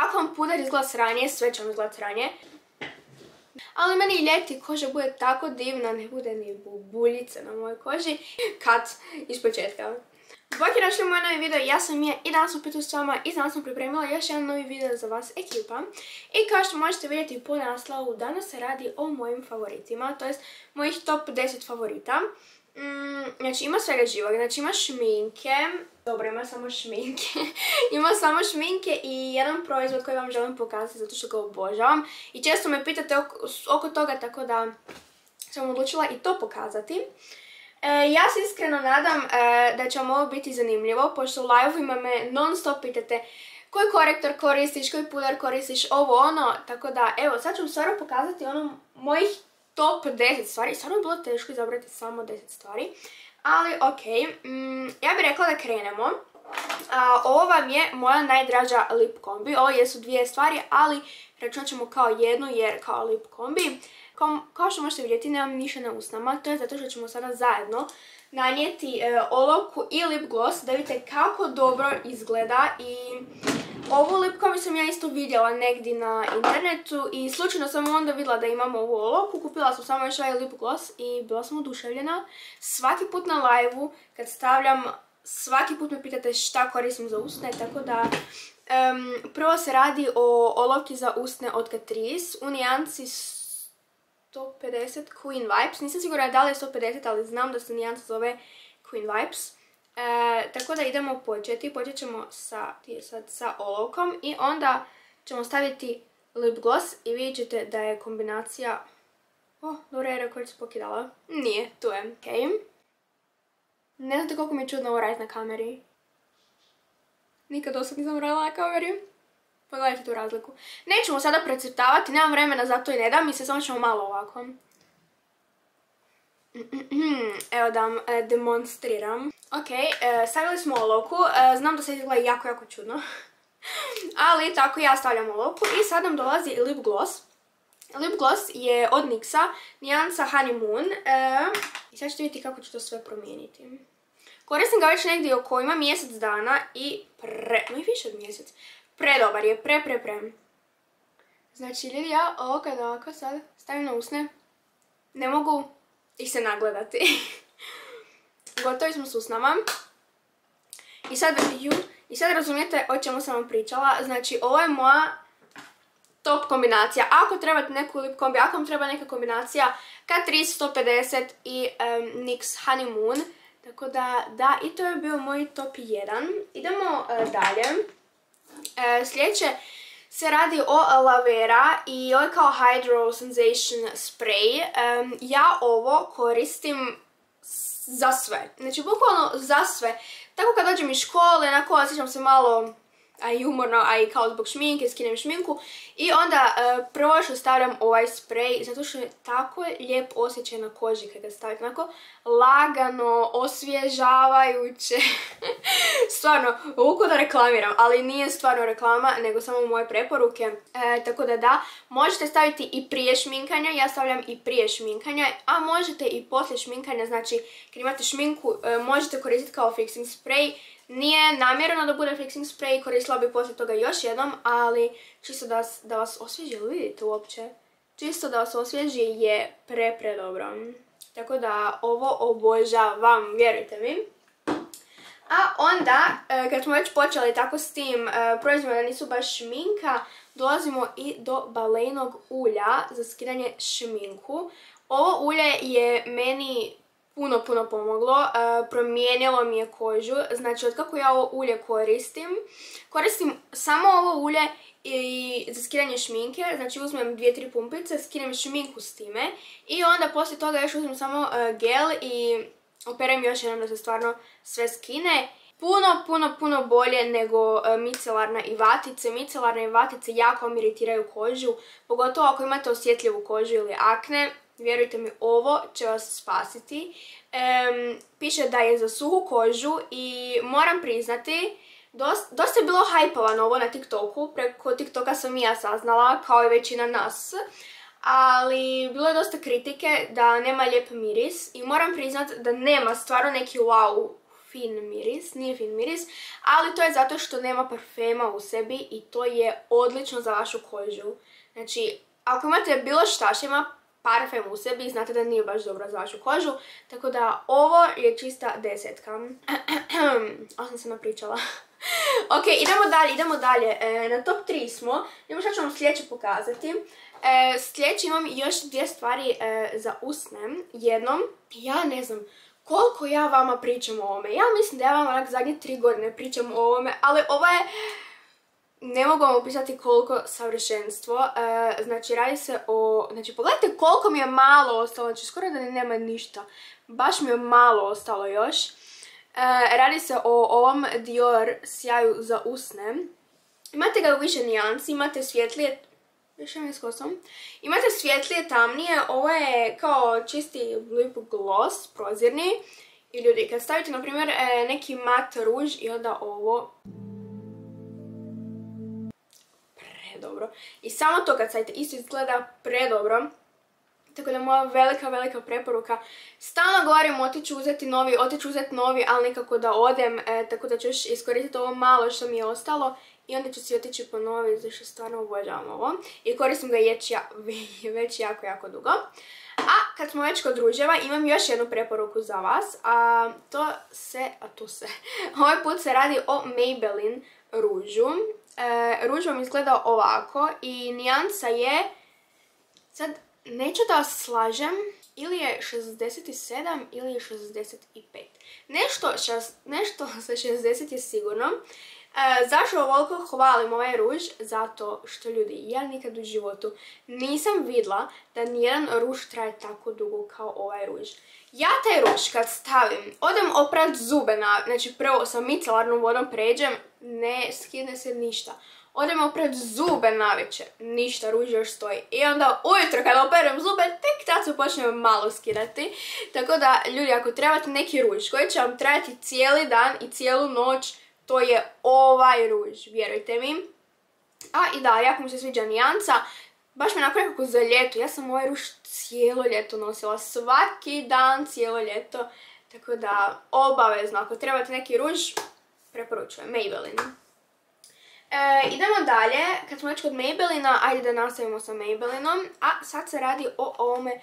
Ako vam puder izgleda sranje, sve će vam izgleda sranje. Ali meni i ljeti koža bude tako divna, ne bude ni bubuljice na mojoj koži. Kad iz početka. Bok je našli moj novi video, ja sam Mija i danas sam pitu s vama i danas sam pripremila još jedan novi video za vas ekipa. I kao što možete vidjeti po naslovu, danas se radi o mojim favoritima, to jest mojih top 10 favorita. Mm, znači ima svega živog, znači ima šminke, dobro ima samo šminke, ima samo šminke i jedan proizvod koji vam želim pokazati zato što ga obožavam. I često me pitate oko, toga tako da sam odlučila i to pokazati. E, ja se iskreno nadam e, da će vam ovo biti zanimljivo, pošto u live-ima me non stop pitate koji korektor koristiš, koji puder koristiš, ovo ono, tako da evo sad ću vam stvarno pokazati ono mojih top 10 stvari. Stvarno je bilo teško izabrati samo 10 stvari. Ali ok, mm, ja bih rekla da krenemo. ovo vam je moja najdraža lip kombi. Ovo jesu dvije stvari, ali računat ćemo kao jednu jer kao lip kombi. Kao, što možete vidjeti, nemam ništa na usnama. To je zato što ćemo sada zajedno nanijeti e, olovku i lip gloss da vidite kako dobro izgleda i Ovu lipkomi sam ja isto vidjela negdje na internetu i slučajno sam onda vidjela da imamo ovu olovku. Kupila sam samo još ovaj lip gloss i bila sam oduševljena. Svaki put na live kad stavljam, svaki put me pitate šta koristim za usne, tako da... prvo se radi o olovki za usne od Catrice u nijanci 150 Queen Vibes. Nisam sigurna da li je 150, ali znam da se nijanca zove Queen Vibes. E, tako da idemo početi. Počet ćemo sa, sad, sa olovkom i onda ćemo staviti lip gloss i vidjet ćete da je kombinacija... O, dobro je rekord pokidala. Nije, tu je. Ok. Ne znate koliko mi je čudno ovo raditi na kameri. Nikad dosad nisam radila na kameri. Pogledajte tu razliku. Nećemo sada precrtavati, nemam vremena za to i ne dam mi se, samo ćemo malo ovako. Evo da vam e, demonstriram. Ok, e, stavili smo olovku. E, znam da se izgleda jako, jako čudno. Ali tako ja stavljam olovku i sad nam dolazi lip gloss. Lip gloss je od NYX-a, nijansa Honeymoon. I sad ćete vidjeti kako ću to sve promijeniti. Koristim ga već negdje oko ima mjesec dana i pre... No i više od mjesec. Predobar je, pre, pre, pre. Znači, ljudi, ja ovo ovako sad stavim na usne, ne mogu ih se nagledati. Gotovi smo s usnama. I sad, I sad razumijete o čemu sam vam pričala. Znači, ovo je moja top kombinacija. Ako trebate neku lip kombi, ako vam treba neka kombinacija Catrice 150 i NYX Honeymoon. Tako da, da, i to je bio moj top 1. Idemo e, dalje. E, sljedeće se radi o aloe vera i ovo je kao Hydro Sensation Spray. ja ovo koristim za sve. Znači, bukvalno za sve. Tako kad dođem iz škole, onako osjećam se malo a i umorno, a i kao zbog šminke, skinem šminku. I onda uh, prvo što stavljam ovaj sprej, zato što je tako lijep osjećaj na koži kada stavite. Onako lagano, osvježavajuće. stvarno, uko da reklamiram, ali nije stvarno reklama, nego samo moje preporuke. E, tako da da, možete staviti i prije šminkanja, ja stavljam i prije šminkanja, a možete i poslije šminkanja, znači kad imate šminku, e, možete koristiti kao fixing spray nije namjerno da bude fixing spray, koristila bi poslije toga još jednom, ali čisto da, vas osvježi, ili vidite uopće? Čisto da vas osvježi je pre, pre dobro. Tako da ovo obožavam, vjerujte mi. A onda, e, kad smo već počeli tako s tim e, proizvodima da nisu baš šminka, dolazimo i do balejnog ulja za skidanje šminku. Ovo ulje je meni puno, puno pomoglo. E, promijenilo mi je kožu. Znači, od kako ja ovo ulje koristim, koristim samo ovo ulje i za skidanje šminke, znači uzmem dvije, tri pumpice, skinem šminku s time i onda poslije toga još uzmem samo e, gel i operem još jednom da se stvarno sve skine. Puno, puno, puno bolje nego e, micelarna i vatice. Micelarne i vatice jako vam iritiraju kožu, pogotovo ako imate osjetljivu kožu ili akne. Vjerujte mi, ovo će vas spasiti. piše da je za suhu kožu i moram priznati, dosta je bilo hajpovano ovo na TikToku. Preko TikToka sam i ja saznala, kao i većina nas. Ali bilo je dosta kritike da nema lijep miris i moram priznat da nema stvarno neki wow fin miris, nije fin miris, ali to je zato što nema parfema u sebi i to je odlično za vašu kožu. Znači, ako imate bilo šta što ima parfem u sebi, znate da nije baš dobro za vašu kožu, tako da ovo je čista desetka. Ovo sam se napričala. ok, idemo dalje, idemo dalje. E, na top 3 smo. Idemo što ću vam sljedeće pokazati. E, sljedeće imam još dvije stvari e, za usne. Jednom, ja ne znam koliko ja vama pričam o ovome. Ja mislim da ja vam onak zadnje tri godine pričam o ovome, ali ovo je... Ne mogu vam opisati koliko savršenstvo. znači, radi se o... Znači, pogledajte koliko mi je malo ostalo. Znači, skoro da nema ništa. Baš mi je malo ostalo još. radi se o ovom Dior sjaju za usne. Imate ga u više nijansi, imate svjetlije više mi s kosom. Imate svjetlije, tamnije, ovo je kao čisti lip gloss, prozirni. I ljudi, kad stavite, na primjer, e, neki mat ruž i onda ovo... Predobro. I samo to kad stavite, isto izgleda predobro. Tako da moja velika, velika preporuka. Stalno govorim otiću uzeti novi, otiću uzeti novi, ali nekako da odem. E, tako da ću još iskoristiti ovo malo što mi je ostalo. I onda ću si otići po novi, zašto stvarno obožavam ovo. I koristim ga već jako, jako dugo. A kad smo već kod ruževa, imam još jednu preporuku za vas. A to se, a to se, ovaj put se radi o Maybelline ružu. E, ruž vam izgleda ovako i nijansa je, sad neću da slažem, ili je 67 ili je 65. Nešto, nešto sa 60 je sigurno. E, zašto ovoliko hvalim ovaj ruž? Zato što ljudi, ja nikad u životu nisam vidla da nijedan ruž traje tako dugo kao ovaj ruž. Ja taj ruž kad stavim, odem oprat zube, na, znači prvo sa micelarnom vodom pređem, ne skine se ništa. Odem oprat zube na večer, ništa, ruž još stoji. I onda ujutro kada operem zube, tek tad se počnem malo skidati. Tako da, ljudi, ako trebate neki ruž koji će vam trajati cijeli dan i cijelu noć, to je ovaj ruž, vjerujte mi. A i da, jako mi se sviđa nijanca. Baš me napravio kako za ljeto. Ja sam ovaj ruž cijelo ljeto nosila. Svaki dan cijelo ljeto. Tako da, obavezno, ako trebate neki ruž, preporučujem. Maybelline. E, idemo dalje, kad smo već kod Maybellina, ajde da nastavimo sa Maybellinom. A sad se radi o ovome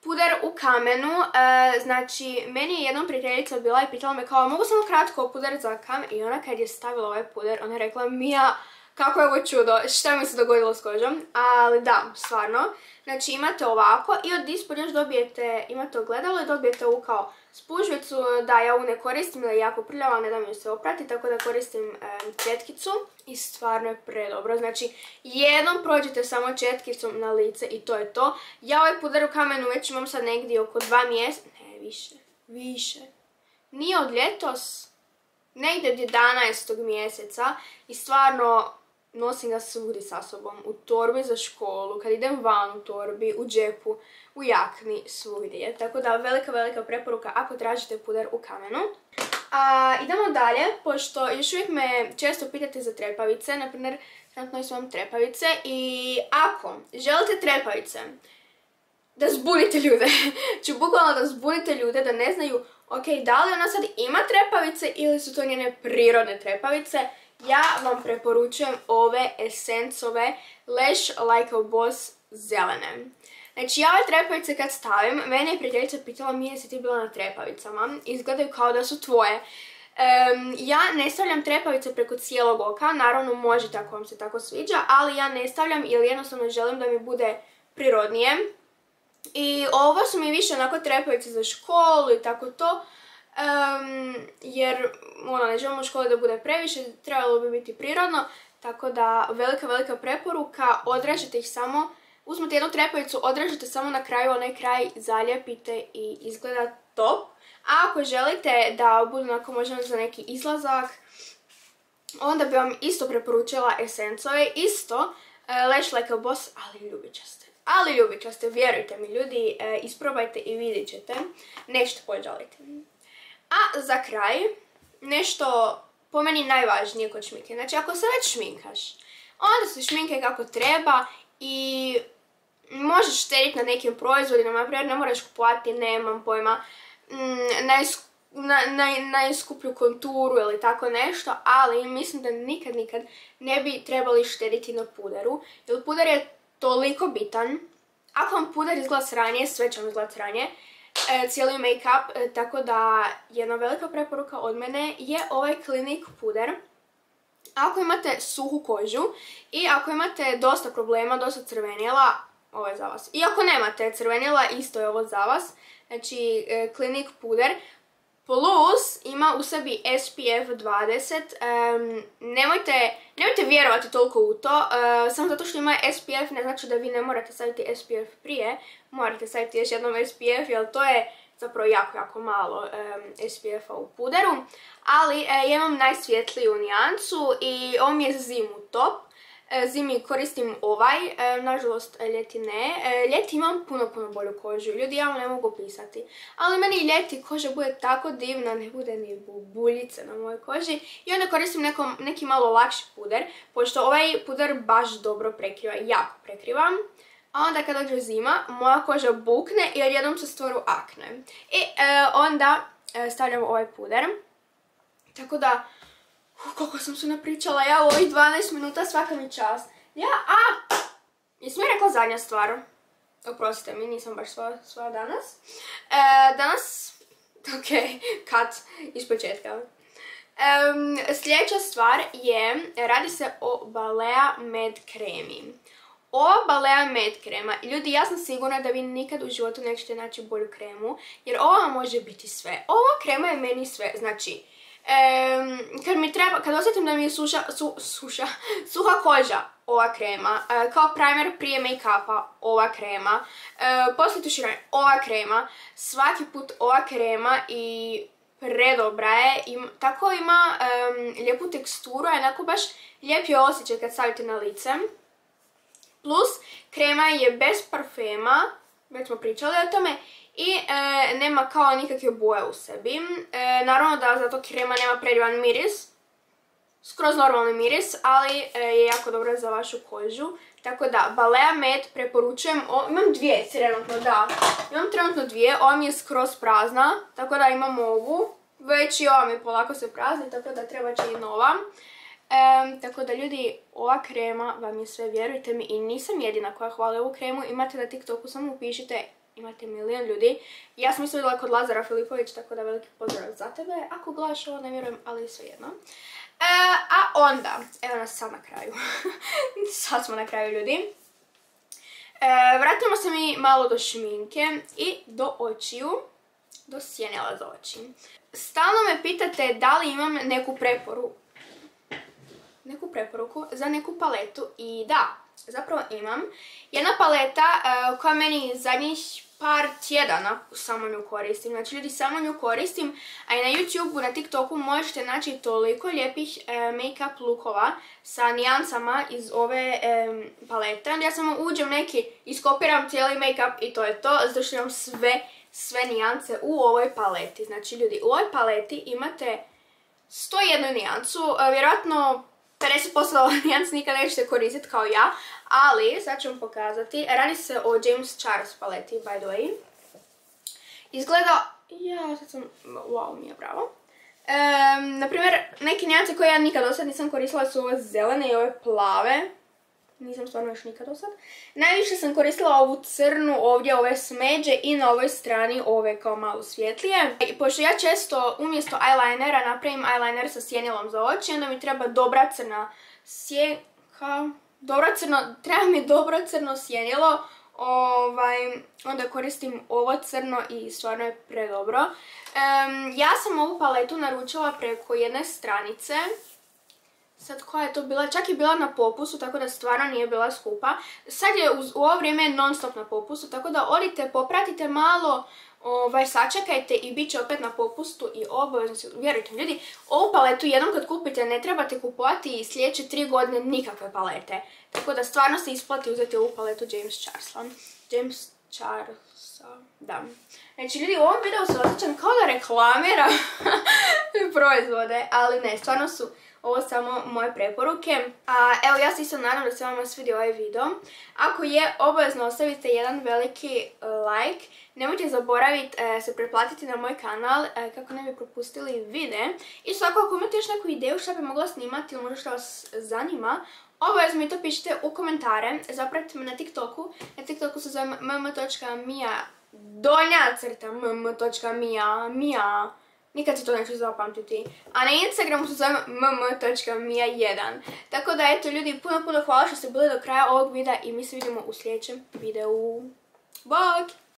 puder u kamenu, e, znači meni je jednom prijateljica bila i pitala me kao mogu samo kratko puder za kamen? I ona kad je stavila ovaj puder, ona je rekla Mija kako je ovo čudo, šta mi se dogodilo s kožom, ali da, stvarno. Znači imate ovako i od ispod još dobijete, imate ogledalo i dobijete ovu kao spužvicu, da ja ovu ne koristim jer je jako prljava, ne da mi se oprati, tako da koristim četkicu i stvarno je predobro. Znači jednom prođete samo četkicom na lice i to je to. Ja ovaj puder u kamenu već imam sad negdje oko dva mjeseca, ne više, više. Nije od ljetos, negdje od 11. mjeseca i stvarno nosim ga svugdje sa sobom, u torbi za školu, kad idem van u torbi, u džepu, u jakni, svugdje. Tako da velika, velika preporuka ako tražite puder u kamenu. A, idemo dalje, pošto još uvijek me često pitate za trepavice, na primjer, trenutno vam trepavice i ako želite trepavice, da zbunite ljude, ću bukvalno da zbunite ljude, da ne znaju, ok, da li ona sad ima trepavice ili su to njene prirodne trepavice, ja vam preporučujem ove esencove Lash Like a Boss zelene. Znači ja ove trepavice kad stavim, mene je prijateljica pitala mi je si ti bila na trepavicama, izgledaju kao da su tvoje. ja ne stavljam trepavice preko cijelog oka, naravno možete ako vam se tako sviđa, ali ja ne stavljam jer jednostavno želim da mi bude prirodnije. I ovo su mi više onako trepavice za školu i tako to, jer ono, ne želimo škole da bude previše, trebalo bi biti prirodno, tako da velika, velika preporuka, odrežete ih samo, uzmete jednu trepavicu, odrežete samo na kraju onaj kraj, zalijepite i izgleda top. A ako želite da budu onako možda za neki izlazak, onda bi vam isto preporučila esencove, isto uh, Lash Like a Boss, ali ljubičaste. Ali ljubičaste, vjerujte mi ljudi, uh, isprobajte i vidjet ćete, nećete pođaliti. A za kraj, nešto po meni najvažnije kod šminke. Znači ako se već šminkaš, onda se šminke kako treba i možeš štediti na nekim proizvodima, naprimjer ne moraš kupovati, nemam pojma, mm, na, najskuplju konturu ili tako nešto, ali mislim da nikad, nikad ne bi trebali štediti na puderu, jer puder je toliko bitan. Ako vam puder izgleda sranje, sve će vam izgleda sranje, cijeli make-up, e, tako da jedna velika preporuka od mene je ovaj Clinique puder. Ako imate suhu kožu i ako imate dosta problema, dosta crvenila, ovo je za vas. I ako nemate crvenila, isto je ovo za vas. Znači, e, Clinique puder. Plus ima u sebi SPF 20. nemojte, nemojte vjerovati toliko u to. Uh, samo zato što ima SPF ne znači da vi ne morate staviti SPF prije. Morate staviti još jednom SPF jer to je zapravo jako, jako malo SPF-a u puderu. Ali ja imam najsvjetliju nijancu i ovo mi je za zimu top. E, zimi koristim ovaj, e, nažalost ljeti ne. E, ljeti imam puno, puno bolju kožu. Ljudi, ja vam ne mogu pisati. Ali meni ljeti koža bude tako divna, ne bude ni buljice na mojoj koži. I onda koristim neki malo lakši puder, pošto ovaj puder baš dobro prekriva, jako prekriva. A onda kad dođe zima, moja koža bukne i odjednom se stvoru akne. I onda stavljam ovaj puder. Tako da, kako sam se napričala, ja u ovih 12 minuta svaka mi čas. Ja, a, jesam mi rekla zadnja stvar? Oprostite mi, nisam baš sva, danas. E, danas, ok, cut iz početka. sljedeća stvar je, radi se o Balea Med kremi. Ova Balea Med krema, ljudi ja sam sigurna da vi nikad u životu nećete naći bolju kremu, jer ova može biti sve. Ova krema je meni sve, znači, kad mi treba, kad osjetim da mi je suša, suša, suha koža, ova krema, e, kao primer prije make-upa, ova krema, e, poslije tuširanja, ova krema, svaki put ova krema i predobra je, I, tako ima lijepu teksturu, a jednako baš lijep je osjećaj kad stavite na lice. Plus, krema je bez parfema, već smo pričali o tome, i e, nema kao nikakve boje u sebi. E, naravno da zato krema nema predivan miris, skroz normalni miris, ali e, je jako dobro za vašu kožu. Tako da, Balea Med preporučujem, imam dvije trenutno, da, imam trenutno dvije, ova mi je skroz prazna, tako da imam ovu, već i ova mi polako se prazni, tako da treba će i nova. tako da ljudi, ova krema vam je sve, vjerujte mi, i nisam jedina koja hvali ovu kremu, imate na TikToku, samo upišite imate milijon ljudi. Ja sam isto vidjela kod Lazara Filipović, tako da veliki pozdrav za tebe. Ako gledaš ovo, ne vjerujem, ali svejedno. E, a onda, evo nas sad na kraju. sad smo na kraju ljudi. E, vratimo se mi malo do šminke i do očiju. Do sjenela za oči. Stalno me pitate da li imam neku preporu. Neku preporuku za neku paletu i da, zapravo imam. Jedna paleta e, koja meni zadnjih par tjedana samo nju koristim. Znači ljudi samo nju koristim, a i na YouTubeu, na TikToku možete naći toliko lijepih e, make-up lookova sa nijancama iz ove e, palete. Ja samo uđem neki, iskopiram cijeli make-up i to je to, zato što sve, sve nijance u ovoj paleti. Znači ljudi, u ovoj paleti imate 101 nijancu, vjerojatno 50% nijans nikad nećete koristiti kao ja, ali sad ću vam pokazati. Radi se o James Charles paleti, by the way. Izgleda, ja sad sam, wow mi je bravo. Naprimjer, neke nijance koje ja nikad do sad nisam koristila su ove zelene i ove plave. Nisam stvarno još nikad do sad. Najviše sam koristila ovu crnu ovdje, ove smeđe i na ovoj strani ove kao malo svjetlije. I pošto ja često umjesto eyelinera napravim eyeliner sa sjenilom za oči, onda mi treba dobra crna sjenka dobro crno, treba mi dobro crno sjenilo, ovaj, onda koristim ovo crno i stvarno je predobro. ja sam ovu paletu naručila preko jedne stranice, sad koja je to bila, čak je bila na popusu, tako da stvarno nije bila skupa. Sad je u ovo vrijeme non stop na popusu, tako da odite, popratite malo, ovaj, sačekajte i bit će opet na popustu i obavezno vjerujte ljudi, ovu paletu jednom kad kupite ne trebate kupovati sljedeće tri godine nikakve palete. Tako da stvarno se isplati uzeti ovu paletu James Charlesa. James Charlesa, da. Znači ljudi u ovom videu se osjećam kao da reklamira proizvode, ali ne, stvarno su ovo samo moje preporuke. A evo ja se isto nadam da se vam svidio ovaj video. Ako je, obavezno ostavite jedan veliki e, like. Nemojte zaboraviti e, se preplatiti na moj kanal e, kako ne bi propustili vide. I svako ako imate još neku ideju što bi mogla snimati ili možda što vas zanima, Obavezno mi to pišite u komentare. Zapratite me na TikToku. Na TikToku se zove mm.mija donja crta. Nikad se to neću zapamtiti. A na Instagramu se zove mm.mija1. Tako da eto ljudi, puno puno hvala što ste bili do kraja ovog videa i mi se vidimo u sljedećem videu. Bog!